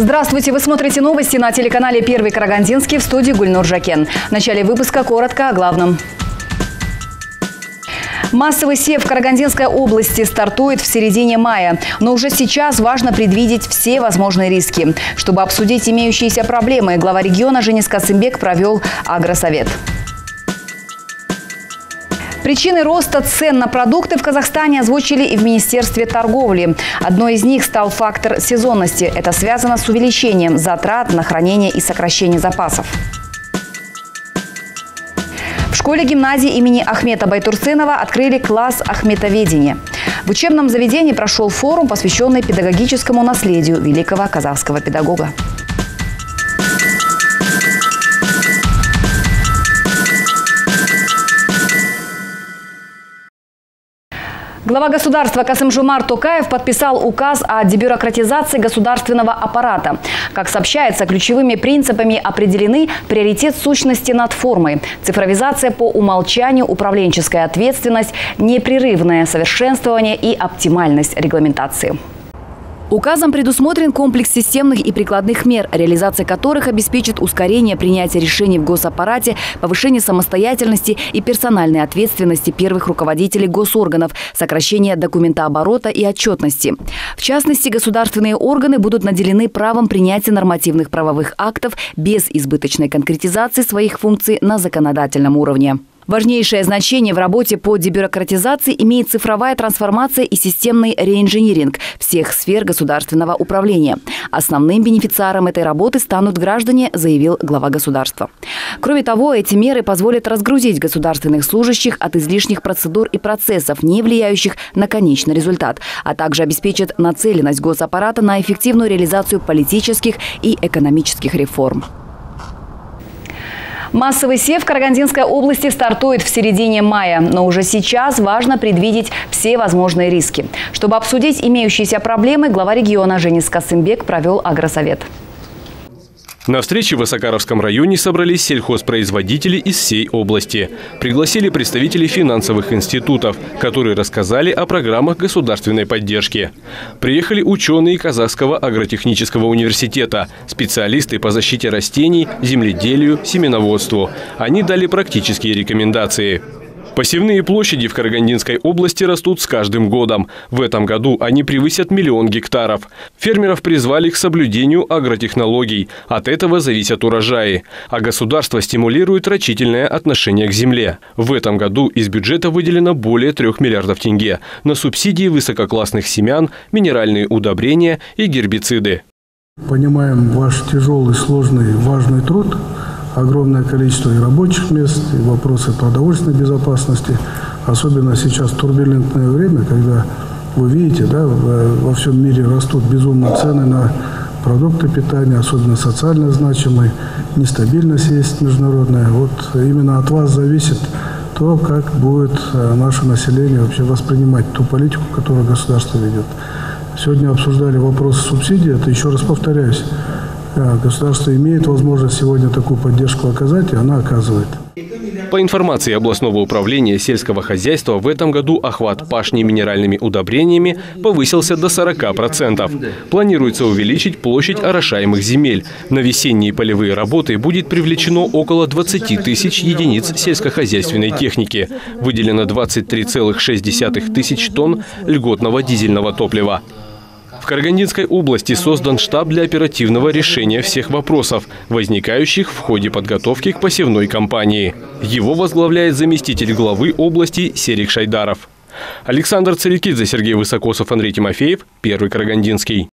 Здравствуйте, вы смотрите новости на телеканале «Первый Карагандинский» в студии Гульнур Жакен. В начале выпуска коротко о главном. Массовый сев в Карагандинской области стартует в середине мая. Но уже сейчас важно предвидеть все возможные риски. Чтобы обсудить имеющиеся проблемы, глава региона Женис Касымбек провел агросовет. Причины роста цен на продукты в Казахстане озвучили и в Министерстве торговли. Одной из них стал фактор сезонности. Это связано с увеличением затрат на хранение и сокращение запасов. В школе-гимназии имени Ахмета Байтурсынова открыли класс Ахметоведения. В учебном заведении прошел форум, посвященный педагогическому наследию великого казахского педагога. Глава государства Касымжумар Токаев подписал указ о дебюрократизации государственного аппарата. Как сообщается, ключевыми принципами определены приоритет сущности над формой, цифровизация по умолчанию, управленческая ответственность, непрерывное совершенствование и оптимальность регламентации. Указом предусмотрен комплекс системных и прикладных мер, реализация которых обеспечит ускорение принятия решений в госаппарате, повышение самостоятельности и персональной ответственности первых руководителей госорганов, сокращение документооборота и отчетности. В частности, государственные органы будут наделены правом принятия нормативных правовых актов без избыточной конкретизации своих функций на законодательном уровне. Важнейшее значение в работе по дебюрократизации имеет цифровая трансформация и системный реинжиниринг всех сфер государственного управления. Основным бенефициаром этой работы станут граждане, заявил глава государства. Кроме того, эти меры позволят разгрузить государственных служащих от излишних процедур и процессов, не влияющих на конечный результат, а также обеспечат нацеленность госаппарата на эффективную реализацию политических и экономических реформ. Массовый сев в Карагандинской области стартует в середине мая, но уже сейчас важно предвидеть все возможные риски. Чтобы обсудить имеющиеся проблемы, глава региона Женис Касымбек провел агросовет. На встрече в Высокаровском районе собрались сельхозпроизводители из всей области. Пригласили представителей финансовых институтов, которые рассказали о программах государственной поддержки. Приехали ученые Казахского агротехнического университета, специалисты по защите растений, земледелию, семеноводству. Они дали практические рекомендации. Посевные площади в Карагандинской области растут с каждым годом. В этом году они превысят миллион гектаров. Фермеров призвали к соблюдению агротехнологий. От этого зависят урожаи. А государство стимулирует рачительное отношение к земле. В этом году из бюджета выделено более трех миллиардов тенге на субсидии высококлассных семян, минеральные удобрения и гербициды. Понимаем ваш тяжелый, сложный, важный труд – огромное количество и рабочих мест, и вопросы продовольственной безопасности, особенно сейчас турбулентное время, когда вы видите, да, во всем мире растут безумно цены на продукты питания, особенно социально значимые, нестабильность есть международная. Вот именно от вас зависит то, как будет э, наше население вообще воспринимать ту политику, которую государство ведет. Сегодня обсуждали вопросы субсидий, это еще раз повторяюсь, Государство имеет возможность сегодня такую поддержку оказать, и она оказывает. По информации областного управления сельского хозяйства, в этом году охват пашни минеральными удобрениями повысился до 40%. Планируется увеличить площадь орошаемых земель. На весенние полевые работы будет привлечено около 20 тысяч единиц сельскохозяйственной техники. Выделено 23,6 тысяч тонн льготного дизельного топлива. В Карагандинской области создан штаб для оперативного решения всех вопросов, возникающих в ходе подготовки к посевной кампании. Его возглавляет заместитель главы области Серик Шайдаров. Александр Царикидзе, Сергей Высокосов, Андрей Тимофеев. Первый Карагандинский.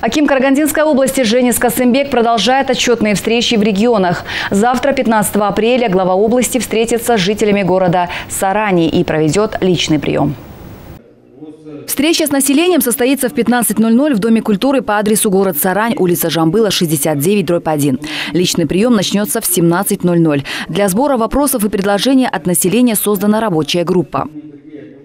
Аким Карагандинской области Женис Касымбек продолжает отчетные встречи в регионах. Завтра, 15 апреля, глава области встретится с жителями города Сарани и проведет личный прием. Встреча с населением состоится в 15.00 в Доме культуры по адресу город Сарань, улица Жамбыла, 69, дробь 1. Личный прием начнется в 17.00. Для сбора вопросов и предложений от населения создана рабочая группа.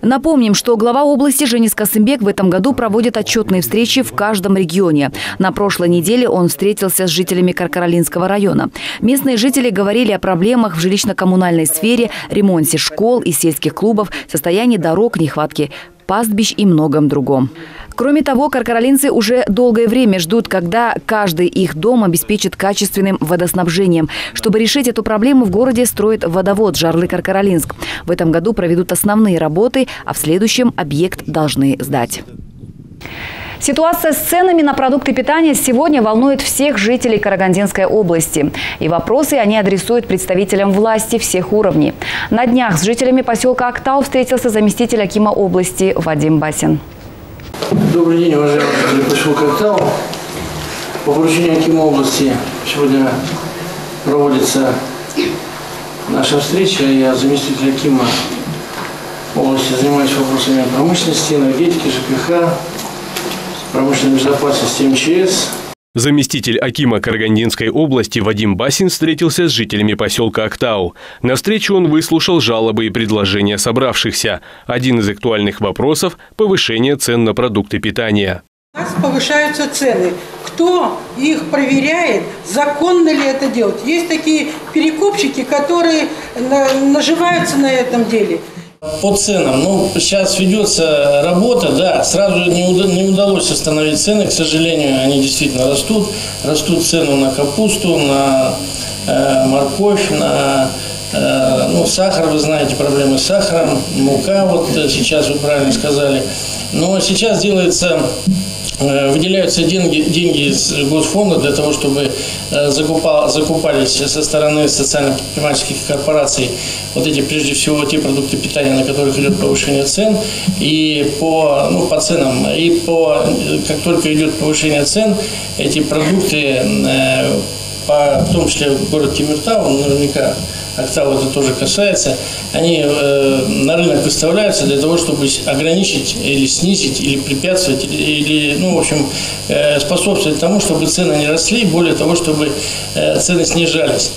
Напомним, что глава области Женис Касымбек в этом году проводит отчетные встречи в каждом регионе. На прошлой неделе он встретился с жителями Каркаролинского района. Местные жители говорили о проблемах в жилищно-коммунальной сфере, ремонте школ и сельских клубов, состоянии дорог, нехватке пастбищ и многом другом. Кроме того, каркаролинцы уже долгое время ждут, когда каждый их дом обеспечит качественным водоснабжением. Чтобы решить эту проблему, в городе строит водовод Жарлы-Каркаролинск. В этом году проведут основные работы, а в следующем объект должны сдать. Ситуация с ценами на продукты питания сегодня волнует всех жителей Карагандинской области. И вопросы они адресуют представителям власти всех уровней. На днях с жителями поселка Актау встретился заместитель Акима области Вадим Басин. Добрый день, уважаемые жители поселка Актау. По поручению Акима области сегодня проводится наша встреча. Я заместитель Акима области занимаюсь вопросами промышленности, энергетики, ЖКХ, промышленной безопасности МЧС. Заместитель Акима Карагандинской области Вадим Басин встретился с жителями поселка Актау. На встречу он выслушал жалобы и предложения собравшихся. Один из актуальных вопросов – повышение цен на продукты питания. У нас повышаются цены. Кто их проверяет, законно ли это делать? Есть такие перекупщики, которые наживаются на этом деле. По ценам, ну, сейчас ведется работа, да, сразу не, уда не удалось остановить цены, к сожалению, они действительно растут. Растут цены на капусту, на э, морковь, на э, ну, сахар, вы знаете, проблемы с сахаром, мука, вот сейчас вы правильно сказали. Но сейчас делается выделяются деньги, деньги из госфонда для того, чтобы э, закупал, закупались со стороны социально-предпринимательских корпораций вот эти, прежде всего, те продукты питания, на которых идет повышение цен. И по, ну, по ценам, и по, как только идет повышение цен, эти продукты, э, по, в том числе город Тимиртау, наверняка Октаву это тоже касается, они э, на рынок выставляются для того, чтобы ограничить или снизить, или препятствовать, или ну, в общем, э, способствовать тому, чтобы цены не росли, более того, чтобы э, цены снижались.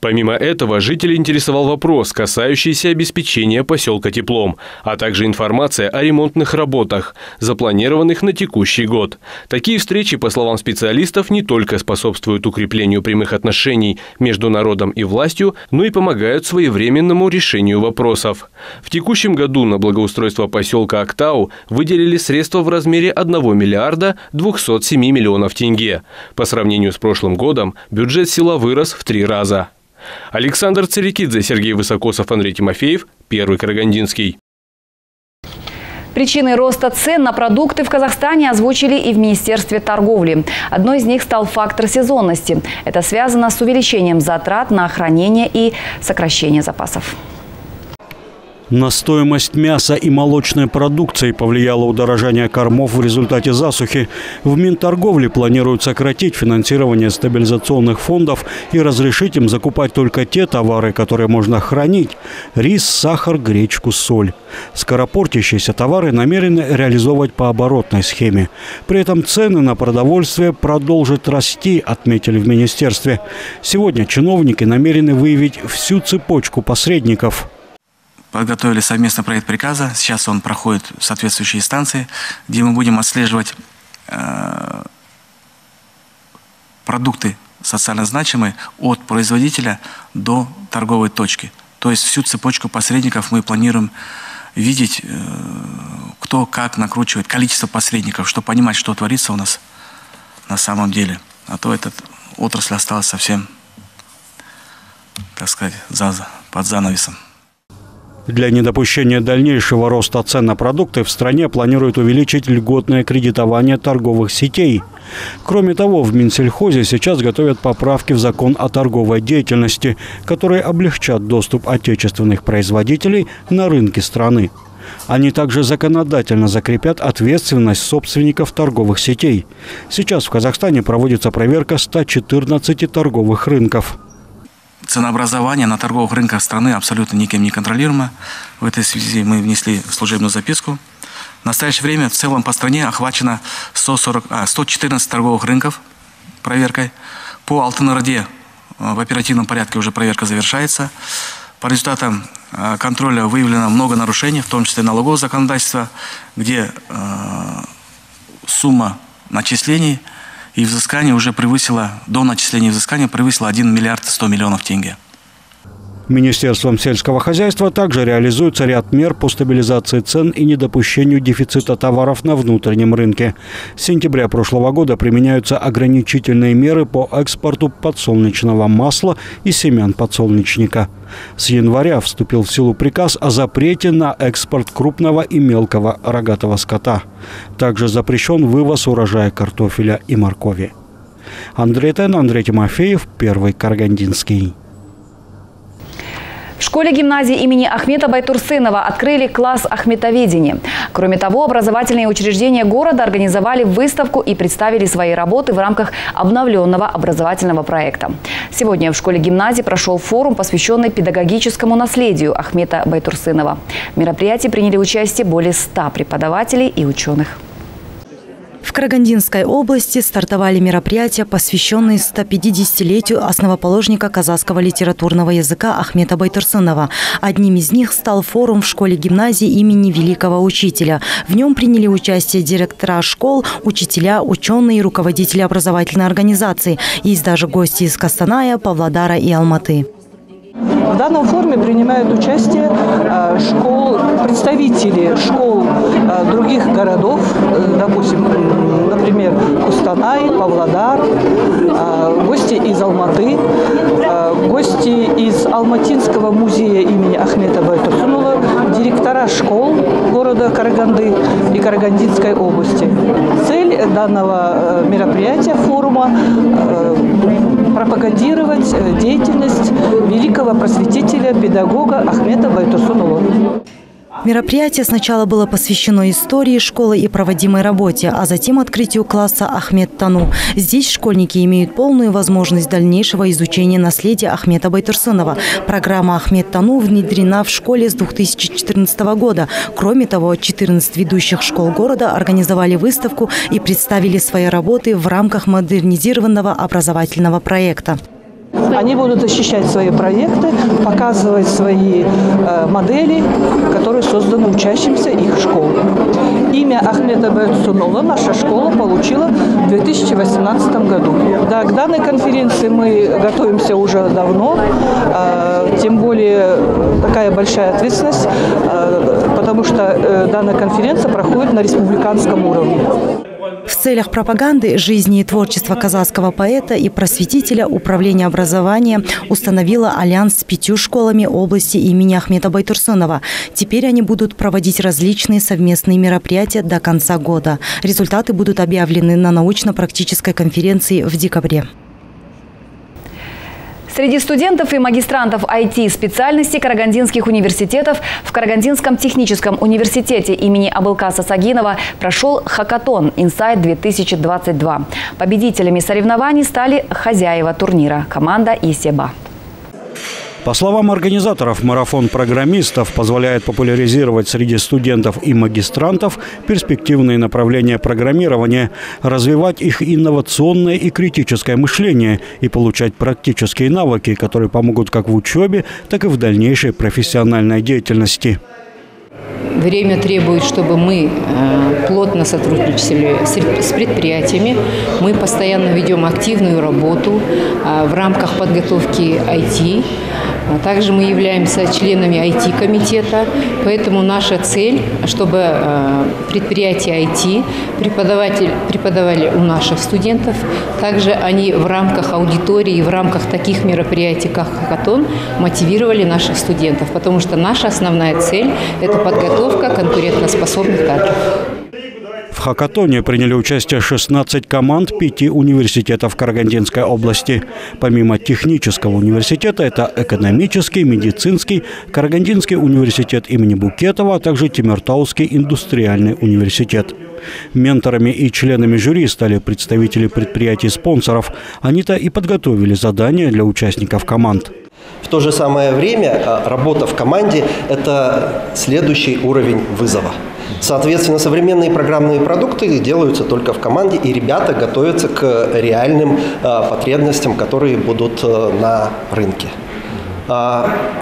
Помимо этого, жителей интересовал вопрос, касающийся обеспечения поселка теплом, а также информация о ремонтных работах, запланированных на текущий год. Такие встречи, по словам специалистов, не только способствуют укреплению прямых отношений между народом и властью, но и помогают своевременному решению вопросов. В текущем году на благоустройство поселка Актау выделили средства в размере 1 миллиарда 207 миллионов тенге. По сравнению с прошлым годом бюджет села вырос в три раза. Александр Церекидзе, Сергей Высокосов, Андрей Тимофеев, Первый Карагандинский. Причины роста цен на продукты в Казахстане озвучили и в Министерстве торговли. Одной из них стал фактор сезонности. Это связано с увеличением затрат на хранение и сокращение запасов. На стоимость мяса и молочной продукции повлияло удорожание кормов в результате засухи. В Минторговле планируют сократить финансирование стабилизационных фондов и разрешить им закупать только те товары, которые можно хранить – рис, сахар, гречку, соль. Скоропортящиеся товары намерены реализовывать по оборотной схеме. При этом цены на продовольствие продолжат расти, отметили в министерстве. Сегодня чиновники намерены выявить всю цепочку посредников – подготовили совместный проект приказа. Сейчас он проходит в соответствующие инстанции, где мы будем отслеживать э, продукты социально значимые от производителя до торговой точки. То есть всю цепочку посредников мы планируем видеть, э, кто как накручивает, количество посредников, чтобы понимать, что творится у нас на самом деле. А то эта отрасль осталась совсем, так сказать, за, под занавесом. Для недопущения дальнейшего роста цен на продукты в стране планируют увеличить льготное кредитование торговых сетей. Кроме того, в Минсельхозе сейчас готовят поправки в закон о торговой деятельности, которые облегчат доступ отечественных производителей на рынки страны. Они также законодательно закрепят ответственность собственников торговых сетей. Сейчас в Казахстане проводится проверка 114 торговых рынков ценообразование на торговых рынках страны абсолютно никем не контролируемо. В этой связи мы внесли служебную записку. В настоящее время в целом по стране охвачено 140, а, 114 торговых рынков проверкой. По Алтын-Орде э, в оперативном порядке уже проверка завершается. По результатам э, контроля выявлено много нарушений, в том числе налогового законодательства, где э, сумма начислений – и взыскание уже превысило, до начисления взыскания превысило 1 миллиард 100 миллионов тенге. Министерством сельского хозяйства также реализуется ряд мер по стабилизации цен и недопущению дефицита товаров на внутреннем рынке. С сентября прошлого года применяются ограничительные меры по экспорту подсолнечного масла и семян подсолнечника. С января вступил в силу приказ о запрете на экспорт крупного и мелкого рогатого скота. Также запрещен вывоз урожая картофеля и моркови. Андрей Тен, Андрей Тимофеев, Первый Карагандинский. В школе гимназии имени Ахмета Байтурсынова открыли класс Ахметоведения. Кроме того, образовательные учреждения города организовали выставку и представили свои работы в рамках обновленного образовательного проекта. Сегодня в школе гимназии прошел форум, посвященный педагогическому наследию Ахмета Байтурсынова. В мероприятии приняли участие более 100 преподавателей и ученых. В Карагандинской области стартовали мероприятия, посвященные 150-летию основоположника казахского литературного языка Ахмета Байтурсынова. Одним из них стал форум в школе-гимназии имени великого учителя. В нем приняли участие директора школ, учителя, ученые и руководители образовательной организации. Есть даже гости из Костаная, Павлодара и Алматы. В данном форуме принимают участие а, школ, представители школ а, других городов, э, допустим, например, Кустанай, Павлодар, гости из Алматы, гости из Алматинского музея имени Ахмета Байтурсунула, директора школ города Караганды и Карагандинской области. Цель данного э, мероприятия, форума э, пропагандировать деятельность великого просветителя, педагога Ахмета Байтусунова. Мероприятие сначала было посвящено истории школы и проводимой работе, а затем открытию класса Ахмед Тану. Здесь школьники имеют полную возможность дальнейшего изучения наследия Ахмета Байтурсынова. Программа Ахмед Тану внедрена в школе с 2014 года. Кроме того, 14 ведущих школ города организовали выставку и представили свои работы в рамках модернизированного образовательного проекта. Они будут защищать свои проекты, показывать свои э, модели, которые созданы учащимся их школ. Имя Ахмеда Бетсунула наша школа получила в 2018 году. Да, к данной конференции мы готовимся уже давно, э, тем более такая большая ответственность, э, потому что э, данная конференция проходит на республиканском уровне. В целях пропаганды жизни и творчества казахского поэта и просветителя Управление образования установило альянс с пятью школами области имени Ахмета Байтурсынова. Теперь они будут проводить различные совместные мероприятия до конца года. Результаты будут объявлены на научно-практической конференции в декабре. Среди студентов и магистрантов IT-специальностей карагандинских университетов в Карагандинском техническом университете имени Абылкаса Сагинова прошел хакатон «Инсайд-2022». Победителями соревнований стали хозяева турнира – команда «Исеба». По словам организаторов, марафон программистов позволяет популяризировать среди студентов и магистрантов перспективные направления программирования, развивать их инновационное и критическое мышление и получать практические навыки, которые помогут как в учебе, так и в дальнейшей профессиональной деятельности. Время требует, чтобы мы э, плотно сотрудничали с предприятиями. Мы постоянно ведем активную работу э, в рамках подготовки IT. А также мы являемся членами IT-комитета, поэтому наша цель, чтобы э, предприятия IT преподавали у наших студентов. Также они в рамках аудитории, в рамках таких мероприятий, как Хакатон, мотивировали наших студентов, потому что наша основная цель – это подготовка конкурентоспособных кадров. В хакатоне приняли участие 16 команд пяти университетов Карагандинской области. Помимо технического университета, это экономический, медицинский, Карагандинский университет имени Букетова, а также Тимиртауский индустриальный университет. Менторами и членами жюри стали представители предприятий-спонсоров. Они-то и подготовили задания для участников команд. В то же самое время а, работа в команде – это следующий уровень вызова. Соответственно, современные программные продукты делаются только в команде, и ребята готовятся к реальным а, потребностям, которые будут а, на рынке.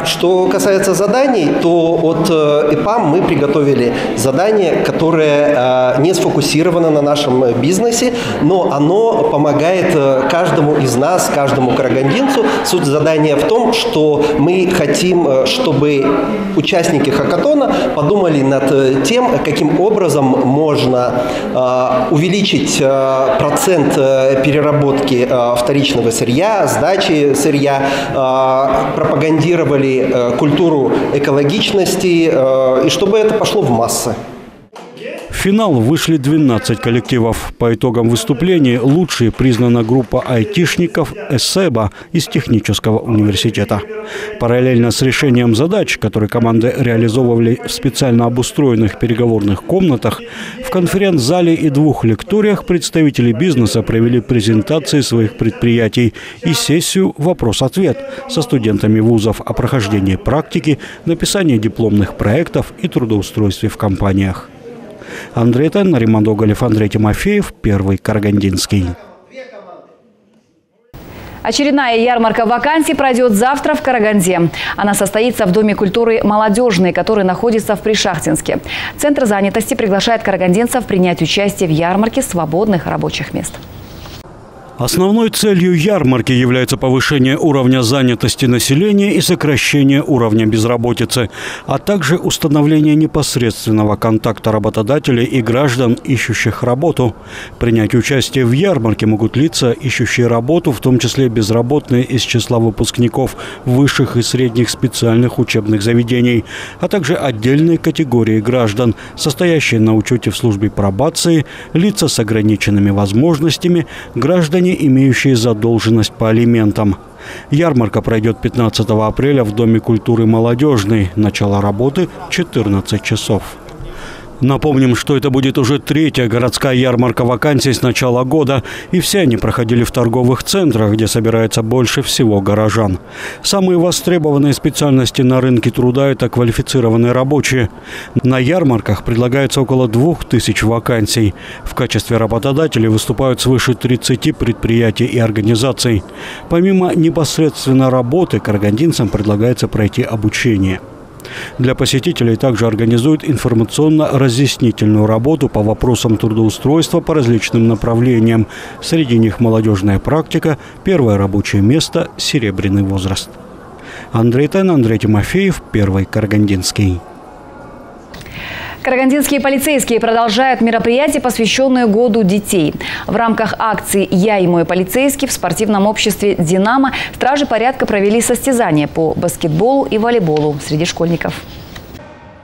Что касается заданий, то от ИПАМ мы приготовили задание, которое не сфокусировано на нашем бизнесе, но оно помогает каждому из нас, каждому карагандинцу. Суть задания в том, что мы хотим, чтобы участники хакатона подумали над тем, каким образом можно увеличить процент переработки вторичного сырья, сдачи сырья, пропагандировали культуру экологичности и чтобы это пошло в массы. В финал вышли 12 коллективов. По итогам выступлений лучшей признана группа айтишников «Эссеба» из технического университета. Параллельно с решением задач, которые команды реализовывали в специально обустроенных переговорных комнатах, в конференц-зале и двух лекториях представители бизнеса провели презентации своих предприятий и сессию «Вопрос-ответ» со студентами вузов о прохождении практики, написании дипломных проектов и трудоустройстве в компаниях. Андрей Тен, Нариман Доголев, Андрей Тимофеев, Первый Карагандинский. Очередная ярмарка вакансий пройдет завтра в Караганде. Она состоится в Доме культуры «Молодежный», который находится в Пришахтинске. Центр занятости приглашает карагандинцев принять участие в ярмарке свободных рабочих мест. Основной целью ярмарки является повышение уровня занятости населения и сокращение уровня безработицы, а также установление непосредственного контакта работодателей и граждан, ищущих работу. Принять участие в ярмарке могут лица, ищущие работу, в том числе безработные из числа выпускников высших и средних специальных учебных заведений, а также отдельные категории граждан, состоящие на учете в службе пробации, лица с ограниченными возможностями, граждане граждане, имеющие задолженность по алиментам. Ярмарка пройдет 15 апреля в Доме культуры «Молодежный». Начало работы – 14 часов. Напомним, что это будет уже третья городская ярмарка вакансий с начала года, и все они проходили в торговых центрах, где собирается больше всего горожан. Самые востребованные специальности на рынке труда – это квалифицированные рабочие. На ярмарках предлагается около двух тысяч вакансий. В качестве работодателей выступают свыше 30 предприятий и организаций. Помимо непосредственно работы, карагандинцам предлагается пройти обучение. Для посетителей также организуют информационно-разъяснительную работу по вопросам трудоустройства по различным направлениям. Среди них молодежная практика, первое рабочее место, серебряный возраст. Андрей Тен, Андрей Тимофеев, Первый Карагандинский. Карагандинские полицейские продолжают мероприятие, посвященное году детей. В рамках акции «Я и мой полицейский» в спортивном обществе «Динамо» стражи порядка провели состязания по баскетболу и волейболу среди школьников.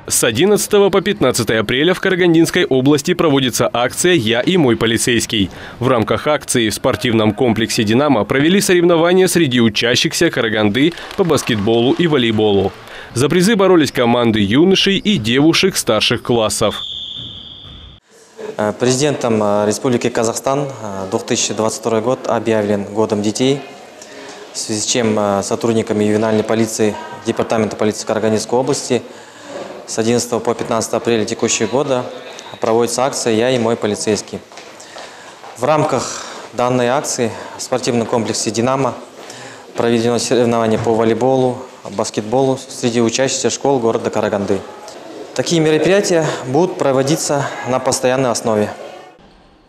С 11 по 15 апреля в Карагандинской области проводится акция «Я и мой полицейский». В рамках акции в спортивном комплексе «Динамо» провели соревнования среди учащихся Караганды по баскетболу и волейболу. За призы боролись команды юношей и девушек старших классов. Э, президентом э, Республики Казахстан 2022 э, год объявлен годом детей, в связи с чем сотрудниками ювенальной полиции Департамента полиции Карагандинской области с 11 по 15 апреля текущего года проводится акция «Я и мой полицейский». В рамках данной акции в спортивном комплексе «Динамо» проведено соревнование по волейболу, баскетболу среди учащихся школ города Караганды. Такие мероприятия будут проводиться на постоянной основе.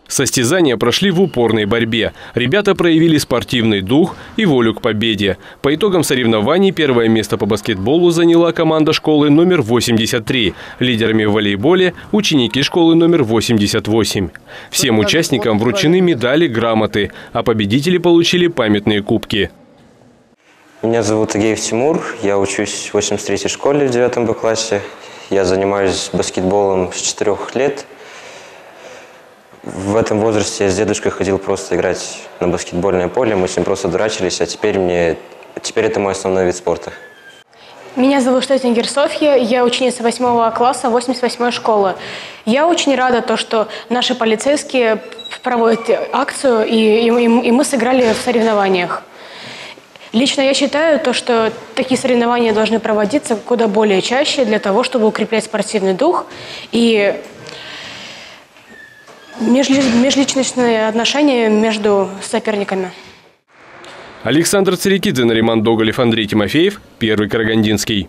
Состязания прошли в упорной борьбе. Ребята проявили спортивный дух и волю к победе. По итогам соревнований первое место по баскетболу заняла команда школы номер 83. Лидерами в волейболе – ученики школы номер 88. Всем участникам вручены медали, грамоты, а победители получили памятные кубки. Меня зовут Агеев Тимур, я учусь в 83-й школе в 9 Б классе. Я занимаюсь баскетболом с 4 лет. В этом возрасте я с дедушкой ходил просто играть на баскетбольное поле, мы с ним просто дурачились, а теперь, мне, теперь это мой основной вид спорта. Меня зовут Штеттингер Софья, я ученица 8 класса 88 школы. Я очень рада, то, что наши полицейские проводят акцию, и, и, и мы сыграли в соревнованиях. Лично я считаю, то, что такие соревнования должны проводиться куда более чаще для того, чтобы укреплять спортивный дух и межличностные отношения между соперниками. Александр Царикидзе, Нариман Доголев, Андрей Тимофеев. Первый Карагандинский.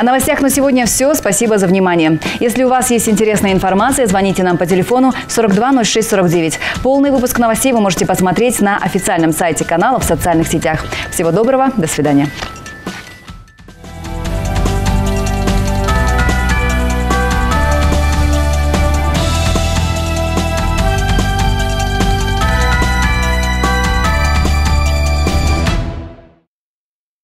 О новостях на сегодня все. Спасибо за внимание. Если у вас есть интересная информация, звоните нам по телефону 420649. Полный выпуск новостей вы можете посмотреть на официальном сайте канала в социальных сетях. Всего доброго. До свидания.